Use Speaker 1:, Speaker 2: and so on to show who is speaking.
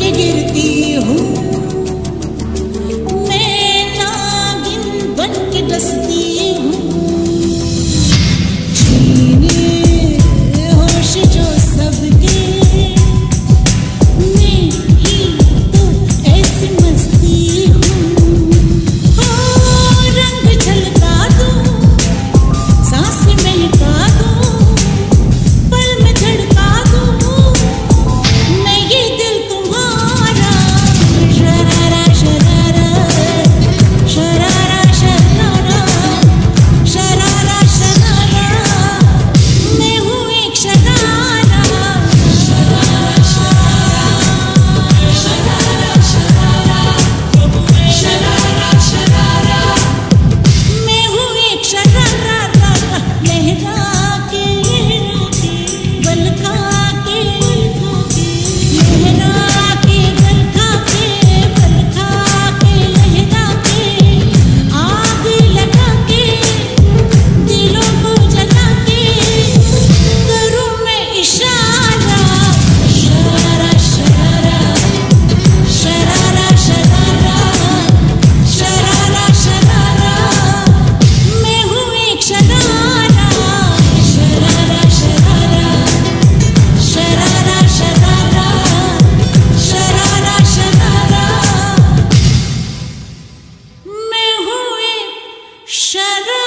Speaker 1: गिरती Sharon.